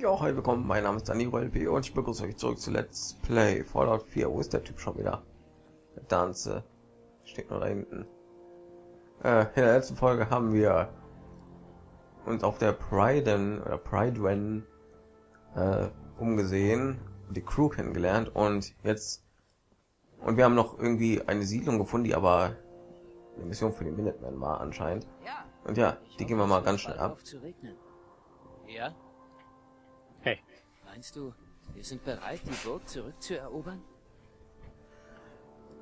Ja, hi, willkommen. Mein Name ist Danilo LP und ich begrüße euch zurück zu Let's Play Fallout 4. Wo ist der Typ schon wieder? Der Danze. Steht nur da hinten. Äh, in der letzten Folge haben wir uns auf der Pride oder Pride äh, umgesehen, die Crew kennengelernt und jetzt und wir haben noch irgendwie eine Siedlung gefunden, die aber eine Mission für die Minutemen war anscheinend. Ja. Und ja, die gehen wir mal ganz schnell ab. Ja? Meinst du, wir sind bereit, die Burg zurückzuerobern?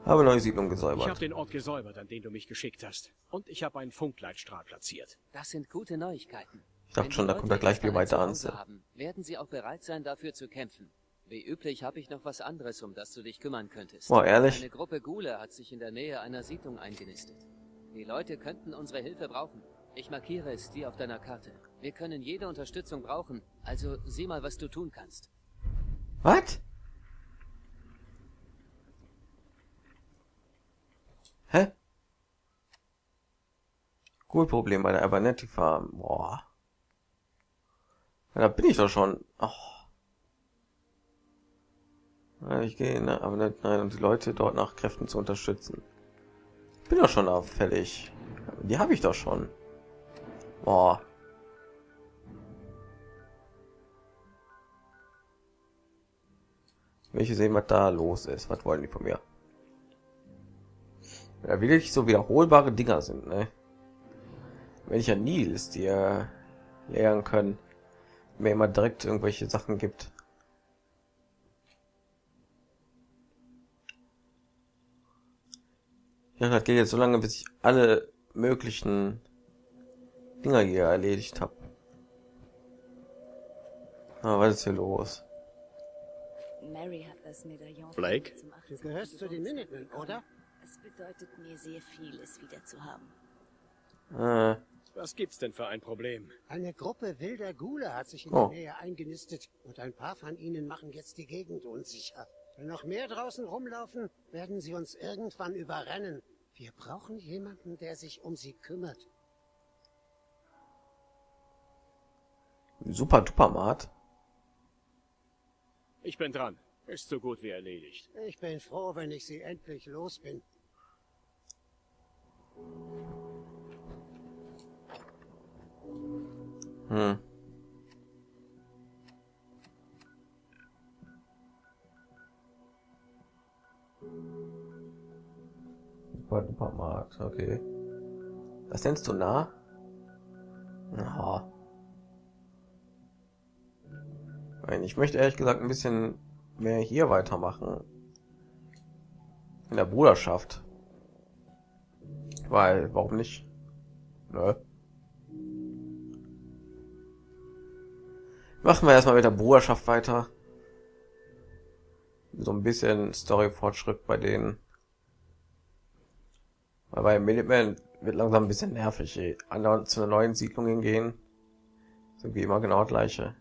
Habe neue Siedlung Ich gesäubert. habe den Ort gesäubert, an den du mich geschickt hast. Und ich habe einen Funkleitstrahl platziert. Das sind gute Neuigkeiten. Ich dachte schon, da kommt er gleich wie weiter an. Haben, werden sie auch bereit sein, dafür zu kämpfen. Wie üblich habe ich noch was anderes, um das du dich kümmern könntest. Boah, ehrlich? Eine Gruppe Gule hat sich in der Nähe einer Siedlung eingenistet. Die Leute könnten unsere Hilfe brauchen. Ich markiere es dir auf deiner Karte. Wir können jede Unterstützung brauchen, also sieh mal, was du tun kannst. Was? Hä? Gut Problem bei der Abernethy Farm. Boah. Da bin ich doch schon. Ja, ich gehe in der Abernethy rein, um die Leute dort nach Kräften zu unterstützen. Bin doch schon auffällig. Die habe ich doch schon. Boah. Welche sehen, was da los ist. Was wollen die von mir? Ja, wirklich so wiederholbare Dinger sind, ne? Wenn ich ja Nils dir lehren können, mir immer direkt irgendwelche Sachen gibt. Ja, das geht jetzt so lange, bis ich alle möglichen Dinger hier erledigt habe. Ah, was ist hier los? Mary hat das Medaillon Blake? zum 18. Du gehörst zu den Minutemen, oder? Es bedeutet mir sehr viel, es wieder zu haben. Äh, Was gibt's denn für ein Problem? Eine Gruppe wilder Gule hat sich in Oh. der Nähe eingenistet und ein paar von ihnen machen jetzt die Gegend unsicher. Wenn noch mehr draußen rumlaufen, werden sie uns irgendwann überrennen. Wir brauchen jemanden, der sich um sie kümmert. Super duper Mart. Ich bin dran. Ist so gut wie erledigt. Ich bin froh, wenn ich sie endlich los bin. Hm. Super duper Markt, okay. Das nennst du nah? Ja. Nein, Ich möchte ehrlich gesagt ein bisschen mehr hier weitermachen. In der Bruderschaft. Weil, warum nicht? Ne? Machen wir erstmal mit der Bruderschaft weiter. So ein bisschen Story-Fortschritt bei denen. Weil bei Minuteman wird langsam ein bisschen nervig. Andauernd zu einer neuen Siedlung hingehen. Ist irgendwie immer genau gleiche.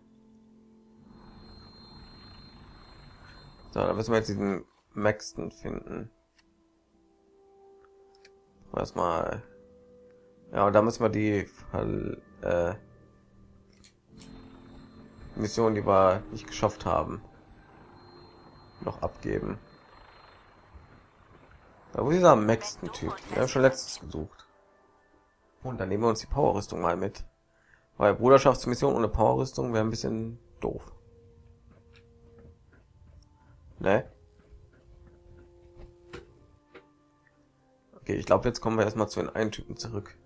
So, da müssen wir jetzt diesen Maxton finden. Erstmal. Ja, und da müssen wir die äh, Mission, die wir nicht geschafft haben, noch abgeben. Da wo dieser Maxton Typ? Wir haben schon letztes gesucht. Und dann nehmen wir uns die Powerrüstung mal mit. Weil Bruderschaftsmission ohne Powerrüstung wäre ein bisschen doof. Ne? Okay, ich glaube, jetzt kommen wir erstmal zu den einen Typen zurück.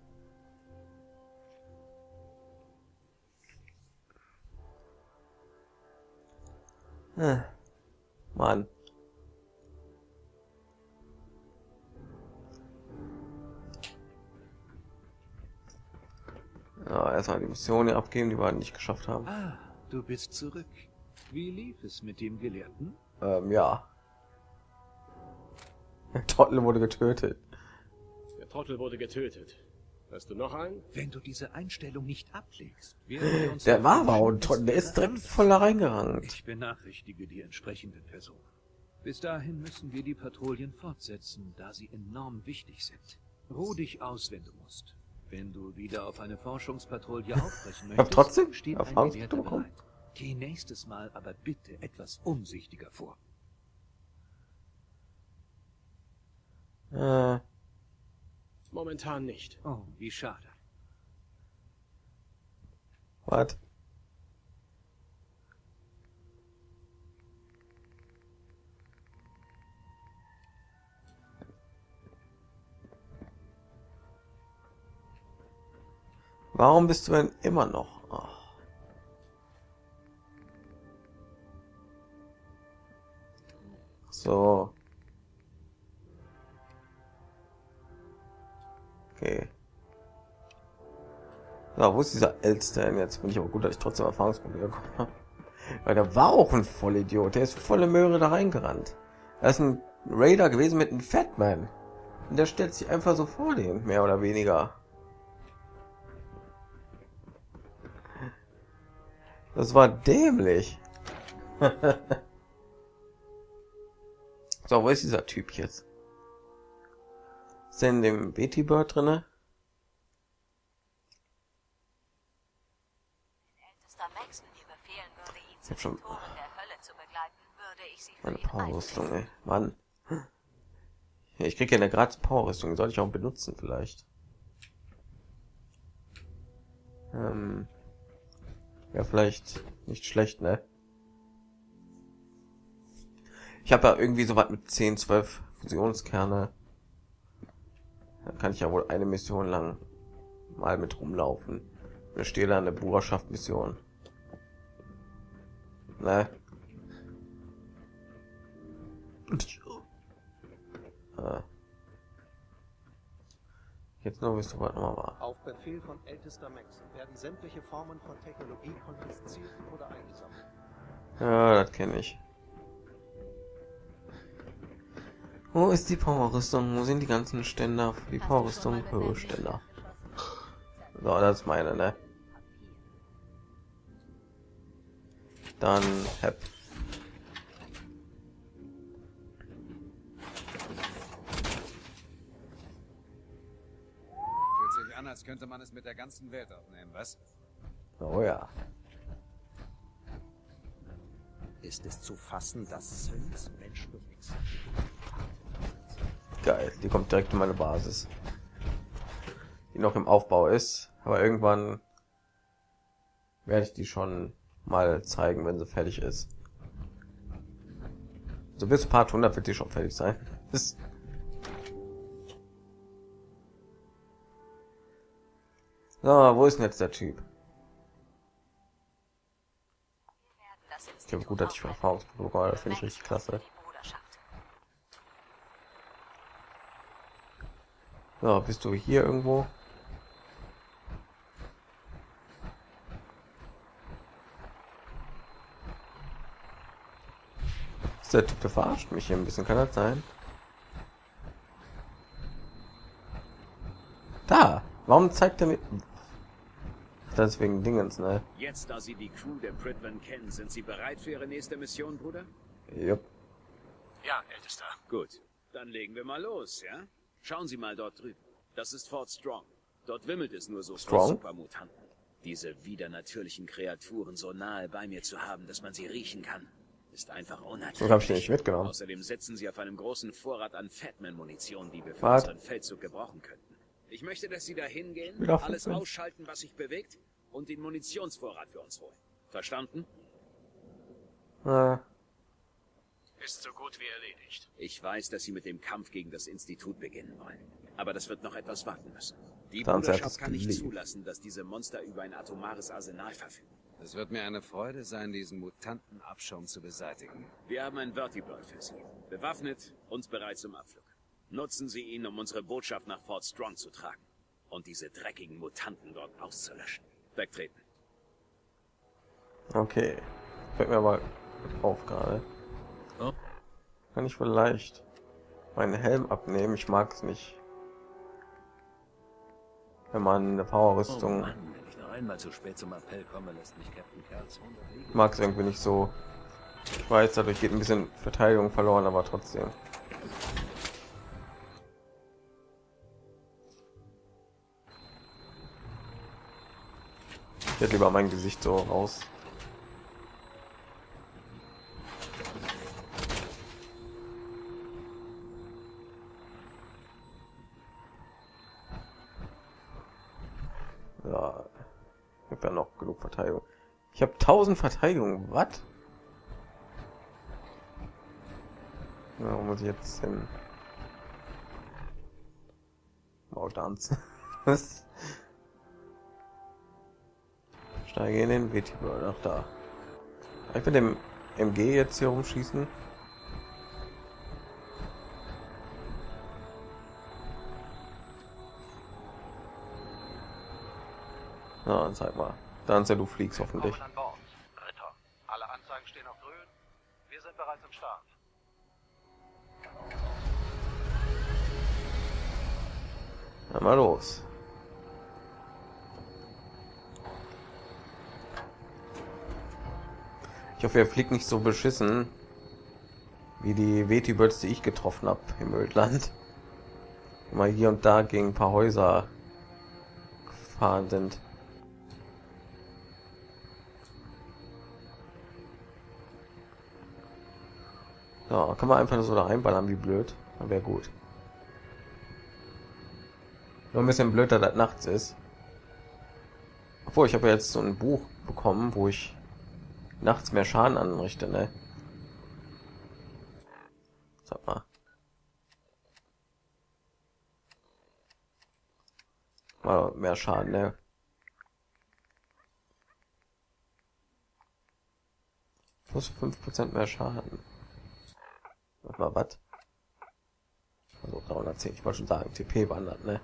Hm. Mann. Ja, erstmal die Mission abgeben, die wir nicht geschafft haben. Ah, du bist zurück. Wie lief es mit dem Gelehrten? Ähm, ja. Der Trottel wurde getötet. Der Trottel wurde getötet. Hast du noch einen? Wenn du diese Einstellung nicht ablegst, werden wir uns... Der war aber dass Trottel, der ist direkt anders- voll da reingerannt. Ich benachrichtige die entsprechenden Personen. Bis dahin müssen wir die Patrouillen fortsetzen, da sie enorm wichtig sind. Ruh dich aus, wenn du musst. Wenn du wieder auf eine Forschungspatrouille aufbrechen möchtest, trotzdem steht ein bekommen? bereit. Geh nächstes Mal aber bitte etwas umsichtiger vor. Äh, Momentan nicht. Oh, wie schade. was? Warum bist du denn immer noch? So. Okay. So, wo ist dieser denn jetzt? Bin ich aber gut, dass ich trotzdem Erfahrungspunkte bekommen habe. Weil der war auch ein Vollidiot. Der ist volle Möhre da reingerannt. Er ist ein Raider gewesen mit einem Fatman. Und der stellt sich einfach so vor den, mehr oder weniger. Das war dämlich. so, wo ist dieser Typ jetzt? Ist der in dem Betty Bird drinne? Ihn hab schon- ich Meine Powerrüstung, ey. Mann. Ja, ich kriege ja eine gratis Powerrüstung. Soll ich auch benutzen vielleicht? Ähm, ja, vielleicht nicht schlecht, ne? Ich habe ja irgendwie so was mit 10, 12 Fusionskerne. Da kann ich ja wohl eine Mission lang mal mit rumlaufen. Eine stehle eine Bruderschaft Mission. Ne? Äh. Jetzt nur, bis du was nochmal war. Auf Befehl von ältester Max werden sämtliche Formen von Technologie konfisziert oder eingesammelt. Ja, das kenne ich. Wo ist die Powerrüstung? Wo sind die ganzen Ständer für die Powerrüstung? Höheständer. So, das ist meine, ne? Dann Hep. Fühlt sich an, als könnte man es mit der ganzen Welt aufnehmen, was? Oh ja. Ist es zu fassen, dass Sons Menschen umwechseln? Geil, die kommt direkt in meine Basis. Die noch im Aufbau ist, aber irgendwann werde ich die schon mal zeigen, wenn sie fertig ist. So bis Part 100 wird die schon fertig sein. Bis so, wo ist denn jetzt der Typ? Ich habe gut, dass ich Erfahrungspunkte bekomme, das finde ich richtig klasse. So, bist du hier irgendwo? Ist der Typ, der verarscht mich hier ein bisschen, kann das sein? Da! Warum zeigt er mir... Das ist wegen Dingens, ne? Jetzt, da Sie die Crew der Pridvan kennen, sind Sie bereit für Ihre nächste Mission, Bruder? Jupp. Ja, Ältester. Gut, dann legen wir mal los, ja? Schauen Sie mal dort drüben. Das ist Fort Strong. Dort wimmelt es nur so Strong? Supermutanten. Diese widernatürlichen Kreaturen so nahe bei mir zu haben, dass man sie riechen kann, ist einfach So unerträglich. habe ich nicht mitgenommen. Außerdem setzen sie auf einem großen Vorrat an Fatman-Munition, die wir für unseren Feldzug gebrauchen könnten. Ich möchte, dass Sie da hingehen, alles Fatman. ausschalten, was sich bewegt, und den Munitionsvorrat für uns holen. Verstanden? Äh, Ist so gut wie erledigt. Ich weiß, dass Sie mit dem Kampf gegen das Institut beginnen wollen. Aber das wird noch etwas warten müssen. Die Dann Bruderschaft kann nicht zulassen, dass diese Monster über ein atomares Arsenal verfügen. Es wird mir eine Freude sein, diesen Mutantenabschaum zu beseitigen. Wir haben ein Vertibird für Sie. Bewaffnet und bereit zum Abflug. Nutzen Sie ihn, um unsere Botschaft nach Fort Strong zu tragen. Und diese dreckigen Mutanten dort auszulöschen. Wegtreten. okay. Fällt mir aber auf gerade. Kann ich vielleicht meinen Helm abnehmen? Ich mag es nicht. Wenn man eine Powerrüstung wenn ich noch einmal zu spät zum Appell komme, lässt mich Captain Kerls 100 Wege. mag es irgendwie nicht so. Ich weiß, dadurch geht ein bisschen Verteidigung verloren, aber trotzdem. Ich hätte lieber mein Gesicht so raus Ja, ich habe ja noch genug Verteidigung. Ich habe 1000 Verteidigung. Was? Ja, muss ich jetzt hin? Maultanz. Was? Steige in den WT-Bird. Ach, da. Ich mit dem MG jetzt hier rumschießen? Ja, dann zeig mal. Dann du fliegst hoffentlich. Ritter. Alle Anzeigen stehen auf grün. Wir sind bereits im Start. Na mal los. Ich hoffe, er fliegt nicht so beschissen wie die Veti-Birds, die ich getroffen habe im Ödland. Mal hier und da gegen ein paar Häuser gefahren sind. Ja, kann man einfach so da reinballern wie blöd. Dann wäre gut. Nur ein bisschen blöd, dass das nachts ist. Obwohl, ich habe jetzt so ein Buch bekommen, wo ich nachts mehr Schaden anrichte, ne? Sag mal. Mal mehr Schaden, ne? Plus 5% mehr Schaden. Warte mal, was? Also 310, ich wollte schon sagen, TP wandert, ne?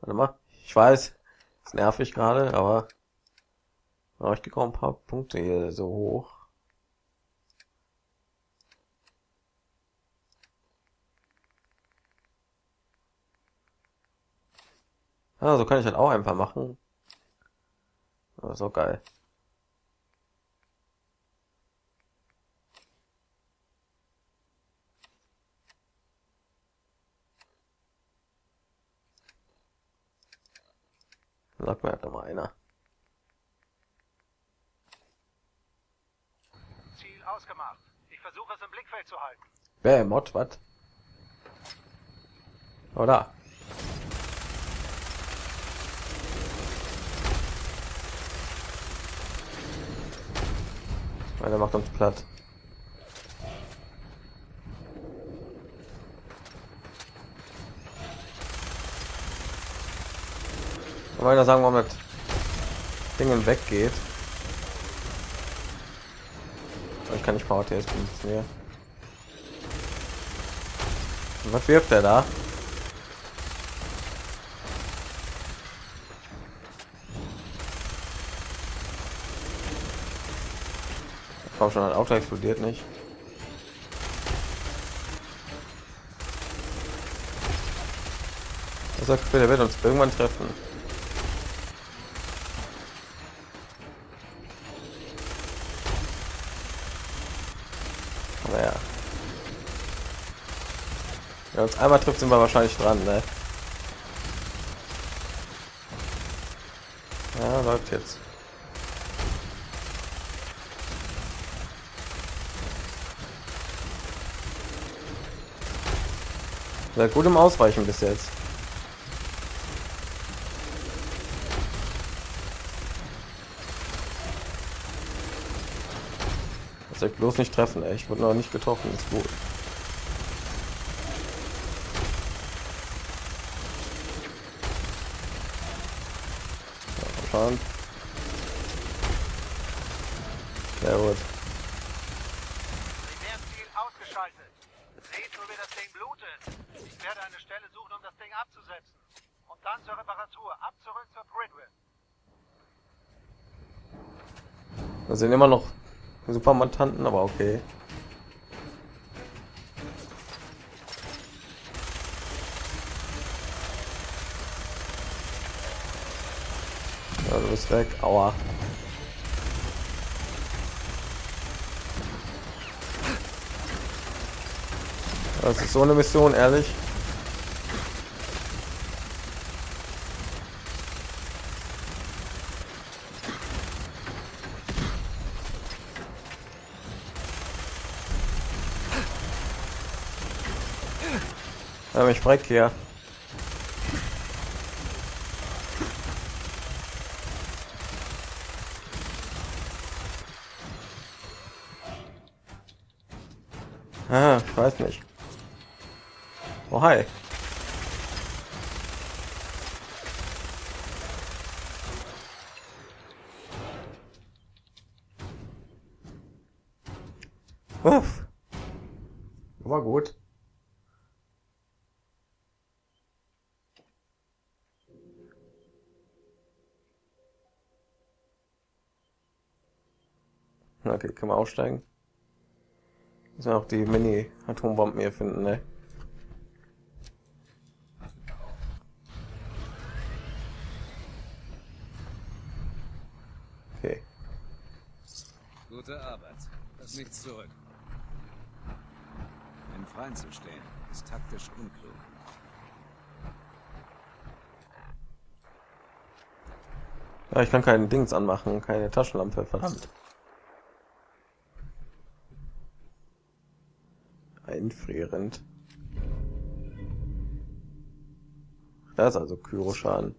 Warte mal, ich weiß, ist nervig gerade, aber aber ich auch ein paar Punkte hier so hoch. Ah, so kann ich halt auch einfach machen. Ist auch geil. Sagt mir halt noch mal einer. Ziel ausgemacht. Ich versuche es im Blickfeld zu halten. Bäh, Mod, was? Oder? Einer macht uns platt. Aber einer sagen, warum das Ding weggeht. Ich kann nicht VTS benutzen hier. Was wirft er da? Komm schon, ein Auto explodiert nicht. Das sagt, der wird uns irgendwann treffen. Naja. Wenn uns einmal trifft, sind wir wahrscheinlich dran, ne? Ja, läuft jetzt. Seid gut im Ausweichen bis jetzt. Euch bloß nicht treffen, ey. Ich wurde noch nicht getroffen, ist gut. Ja, schauen. Sehr gut. Primärziel ausgeschaltet. Seht, wo wir das Ding blutet. Ich werde eine Stelle suchen, um das Ding abzusetzen. Und dann zur Reparatur. Ab zurück zur Bridwin. Sind immer noch Supermutanten, aber okay. Ja, du bist weg. Aua. Das ist so eine Mission, ehrlich. mich verreckt hier. Ah, weiß nicht. Oh, hi. Uff. War gut. Okay, können wir aussteigen. Müssen wir auch die Mini-Atombomben hier finden, ne? Okay. Gute Arbeit. Lass nichts zurück. Im Freien zu stehen, ist taktisch unklug. Ja, ich kann keinen Dings anmachen, keine Taschenlampe, verdammt. Einfrierend. Da ist also Kyroschaden.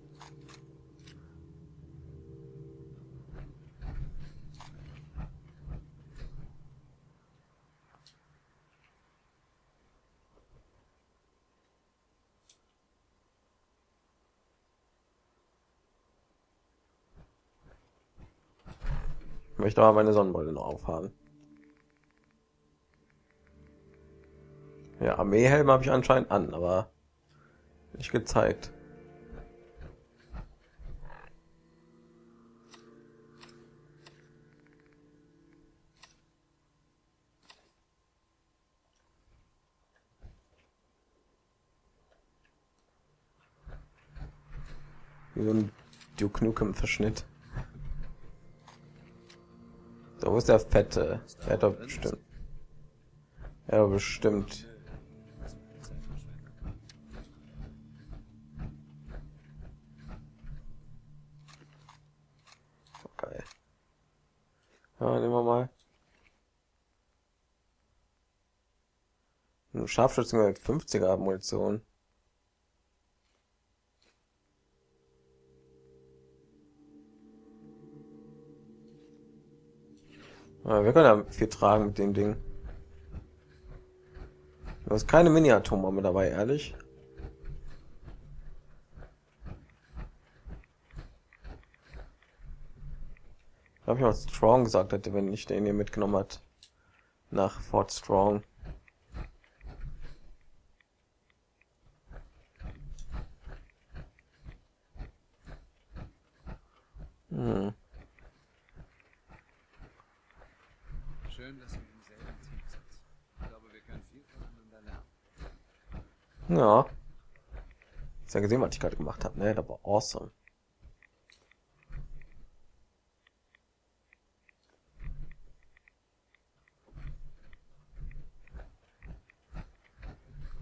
Ich möchte aber meine Sonnenbrille noch aufhaben. Ja, Armeehelm habe ich anscheinend an, aber nicht gezeigt. Wie so ein Duke Nukem Verschnitt. So, wo ist der Fette? Der hat doch bestimmt. Ja, bestimmt. Geil. Ja, nehmen wir mal. Scharfschützen mit 50er Munition. Ja, wir können ja viel tragen mit dem Ding. Du hast keine Mini-Atombombe dabei, ehrlich. Ich glaube, ich was Strong gesagt hätte, wenn ich den hier mitgenommen hat. Nach Fort Strong. Hm. Schön, dass wir im selben Team sind. Ich glaube, wir können viel voneinander lernen. Ja. Hast ja gesehen, was ich gerade gemacht habe, ne? Das war awesome.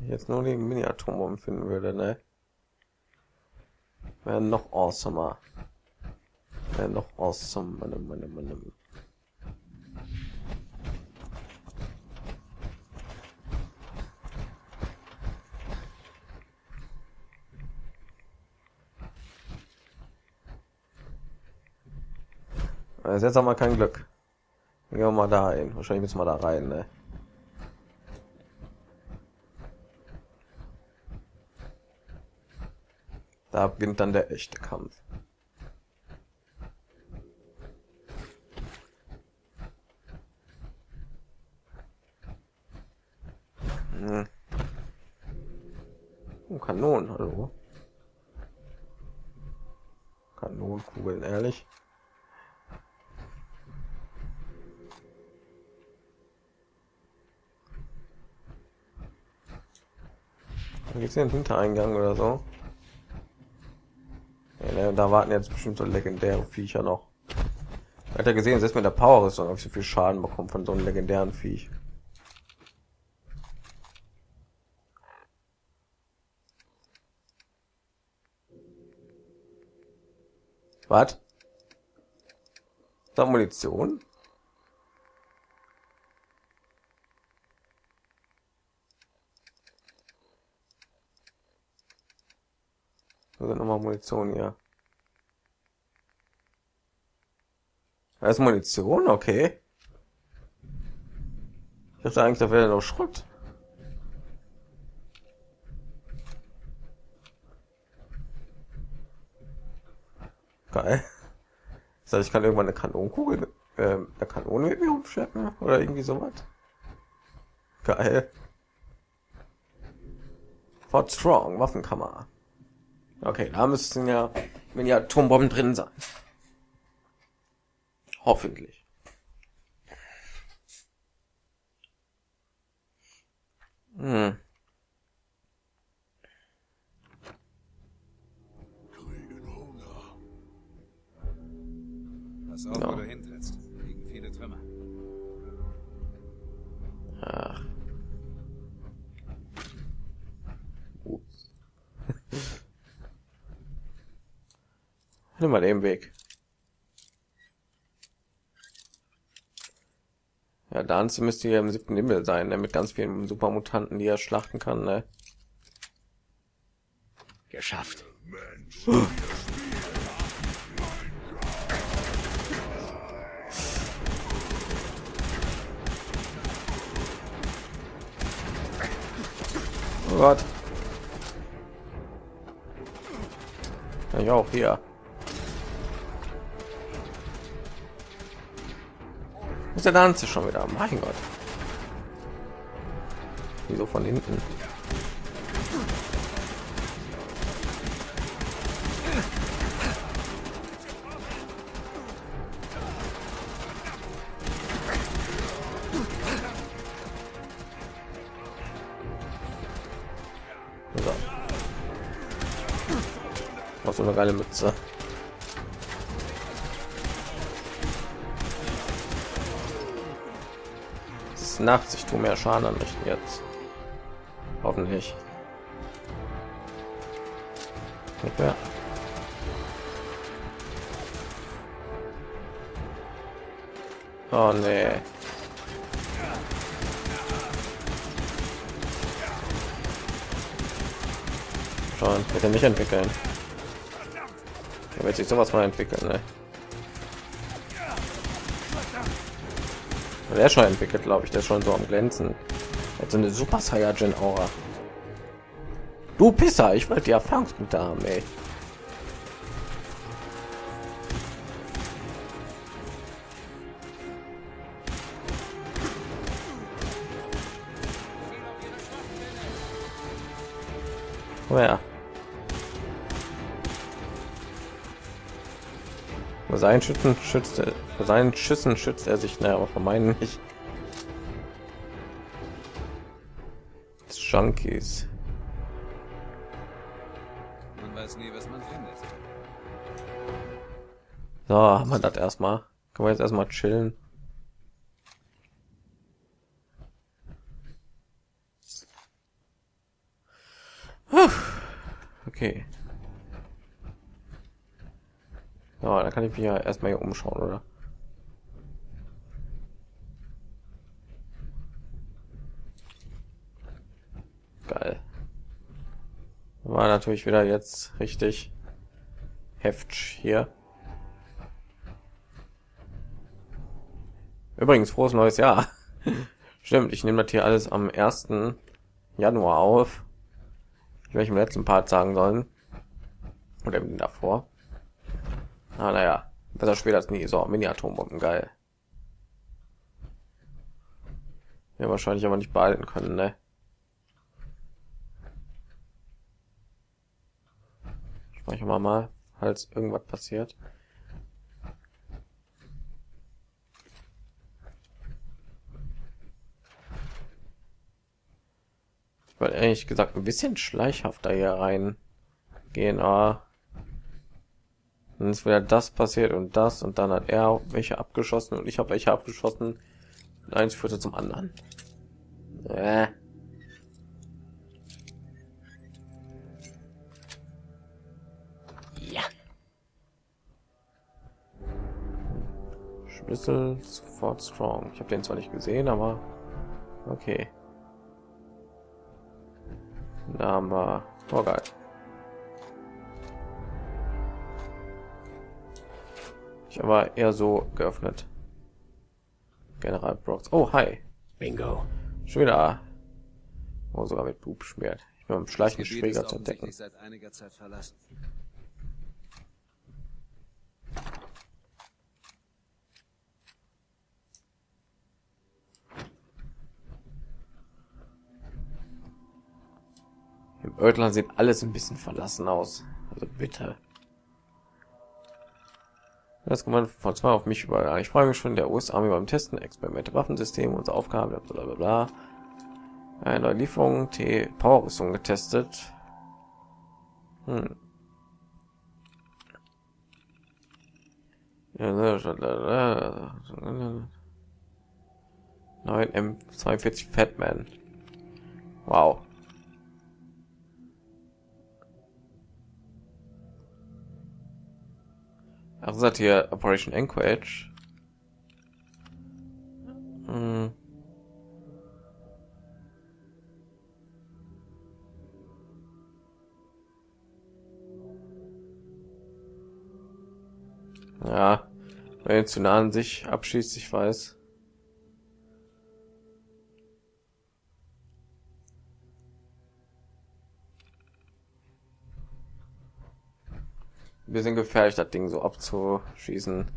Jetzt nur die Mini-Atombomben finden würde, ne? Wäre noch awesomer. Wäre noch awesome, meine, meine, meine. Also jetzt haben wir kein Glück. Gehen wir mal da rein. Wahrscheinlich müssen wir da rein, ne? Da beginnt dann der echte Kampf. Hm. Oh, Kanonen, hallo. Kanonenkugeln, ehrlich. Gibt's hier einen Hintereingang oder so. Ja, ne, da warten jetzt bestimmt so legendäre Viecher noch. Hat er gesehen, selbst mit der Power Rüstung habe ich so viel Schaden bekommen von so einem legendären Viech. Was? Da Munition? Da sind nochmal Munition hier. Da ist Munition, okay. Ich dachte eigentlich, da wäre noch Schrott. Geil. Das heißt, ich kann irgendwann eine Kanonenkugel, äh, eine Kanone mit mir umschleppen oder irgendwie sowas. Geil. Fort Strong, Waffenkammer. Okay, da müssten ja Miniaturbomben drin sein. Hoffentlich. Hm. Pass auf, Ja. wo du hintrittst. Liegen viele Trümmer. Ach. Ups. Nimm mal den Weg. Danze müsste hier im siebten Himmel sein, ne? mit ganz vielen Supermutanten, die er schlachten kann. Ne? Geschafft. Oh Gott. Kann ich auch hier. Ist der Danze schon wieder? Mein Gott. Wieso von hinten? Was so eine geile Mütze. Nachts, ich tue mehr Schaden an mich jetzt. Hoffentlich. Nicht. Oh nee. Schon, wird er nicht entwickeln. Er wird sich sowas mal entwickeln, ne? Ist schon entwickelt, glaube ich. Der schon so am Glänzen. Er so eine Super Saiyajin Aura. Du Pisser, ich wollte die Erfahrungspunkte haben, ey. Oh ja. Bei seinen Schützen schützt er, bei seinen Schüssen schützt er sich, ne, aber von meinen nicht. Junkies. Man weiß nie, was man findet. So, haben wir das erstmal. Können wir jetzt erstmal chillen. Okay. Ja, da kann ich mich ja erstmal hier umschauen, oder? Geil. War natürlich wieder jetzt richtig Heft hier. Übrigens, frohes neues Jahr. Stimmt, ich nehme das hier alles am 1. Januar auf. Ich werde im letzten Part sagen sollen. Oder eben davor. Ah, naja, besser später als nie. So, Mini-Atombomben, geil. Ja, wahrscheinlich aber nicht behalten können, ne? Speichern wir mal, falls irgendwas passiert. Ich wollte ehrlich gesagt ein bisschen schleichhafter hier rein gehen, aber dann ist wieder das passiert und das und dann hat er welche abgeschossen und ich habe welche abgeschossen und eins führte zum anderen. Äh. Ja. Schlüssel zu Fort Strong. Ich habe den zwar nicht gesehen, aber okay. Da haben wir. Oh geil. Ich aber eher so geöffnet. General Brox. Oh, hi. Bingo. Schon wieder. Oh, sogar mit Bub schmiert. Ich bin Das Schleichen schwieriger zu entdecken. seit einiger Zeit verlassen. Im Ödland sieht alles ein bisschen verlassen aus. Also bitte. Das Kommando von zwei auf mich übergegangen. Ich freue mich schon der US-Armee beim Testen, Experimente, Waffensystem, unsere Aufgabe, bla bla bla. Eine Lieferung, T Power-Rüstung getestet. Hm. Ne, Neun M42 Fatman. Wow. Ach, seid hier Operation Anchorage. Hm. Ja, wenn er zu nah an sich abschießt, ich weiß. Wir sind gefährlich, das Ding so abzuschießen.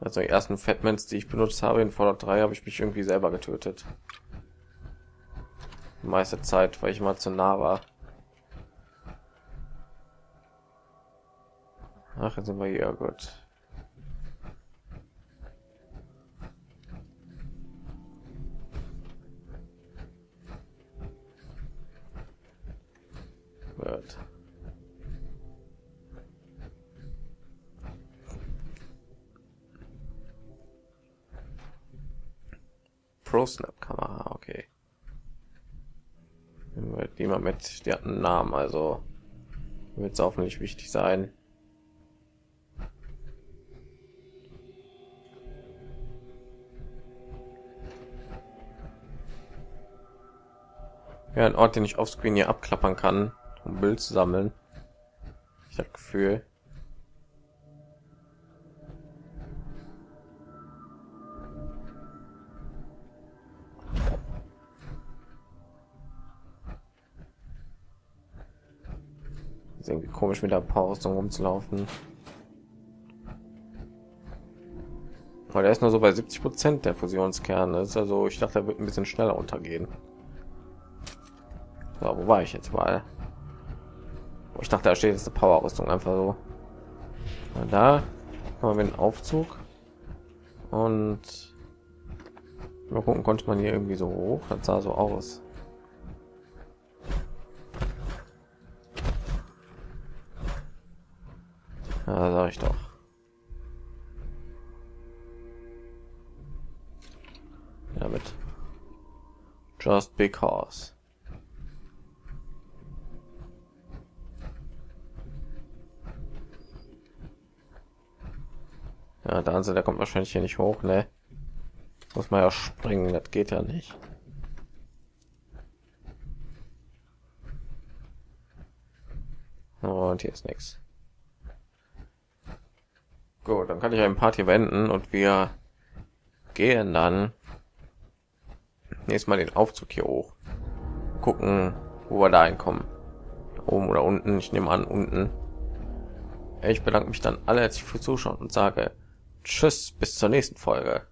Also die ersten Fatmans, die ich benutzt habe in Fallout 3, habe ich mich irgendwie selber getötet. Die meiste Zeit, weil ich mal zu nah war. Ach, jetzt sind wir hier, gut. Gut. Die hat einen Namen, also wird es auch nicht wichtig sein. Ja, ein Ort, den ich offscreen hier abklappern kann, um Bild zu sammeln. Ich habe Gefühl. Komisch mit der Pause rumzulaufen. Weil der ist nur so bei 70 Prozent der Fusionskern. Das ist also, ich dachte, er wird ein bisschen schneller untergehen. So, wo war ich jetzt mal? Oh, Ich dachte, da steht jetzt eine Power-Rüstung einfach so. Na, da haben wir den Aufzug. Und mal gucken, konnte man hier irgendwie so hoch. Das sah so aus. Ja, sag ich doch. Damit. Just because. Ja, der andere, der kommt wahrscheinlich hier nicht hoch, ne? Muss man ja springen, das geht ja nicht. Und hier ist nichts. Gut, dann kann ich ein Party wenden und wir gehen dann nächstes Mal den Aufzug hier hoch. Gucken, wo wir da hinkommen. Oben oder unten. Ich nehme an, unten. Ich bedanke mich dann alle herzlich für Zuschauen und sage Tschüss, bis zur nächsten Folge.